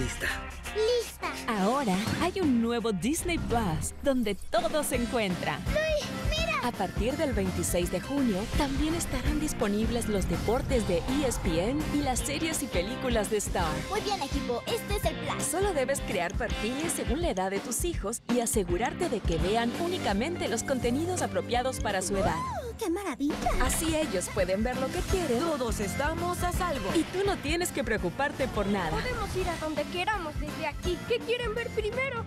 lista? ¡Lista! Ahora hay un nuevo Disney Plus donde todo se encuentra. ¡Luis, mira! A partir del 26 de junio también estarán disponibles los deportes de ESPN y las series y películas de Star. Muy bien, equipo. Este es el plan. Solo debes crear perfiles según la edad de tus hijos y asegurarte de que vean únicamente los contenidos apropiados para su edad. ¡Oh, ¡Qué maravilla! Así ellos pueden ver lo que quieren Todos estamos a salvo. y tú no tienes que preocuparte por nada. Podemos ir a donde queramos desde aquí. ¿Qué quieren ver primero?